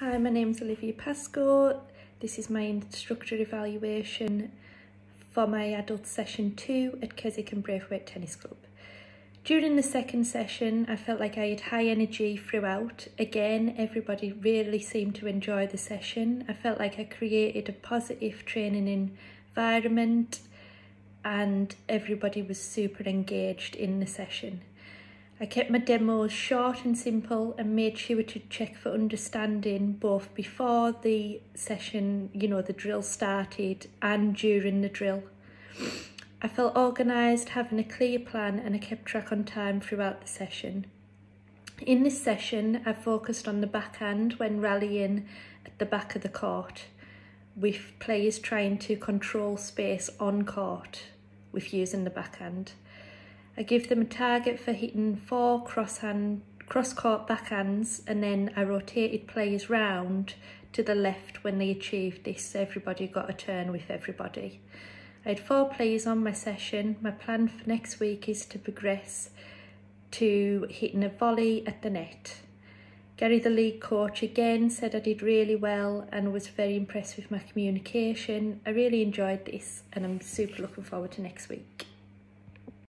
Hi, my name is Olivia Pascoe. This is my instructor evaluation for my adult session 2 at Keswick and Braithwaite Tennis Club. During the second session, I felt like I had high energy throughout. Again, everybody really seemed to enjoy the session. I felt like I created a positive training environment and everybody was super engaged in the session. I kept my demos short and simple and made sure to check for understanding both before the session, you know, the drill started and during the drill. I felt organised, having a clear plan and I kept track on time throughout the session. In this session, I focused on the backhand when rallying at the back of the court, with players trying to control space on court with using the backhand. I give them a target for hitting four crosshand, cross-court backhands and then I rotated players round to the left when they achieved this. Everybody got a turn with everybody. I had four players on my session. My plan for next week is to progress to hitting a volley at the net. Gary, the league coach, again said I did really well and was very impressed with my communication. I really enjoyed this and I'm super looking forward to next week.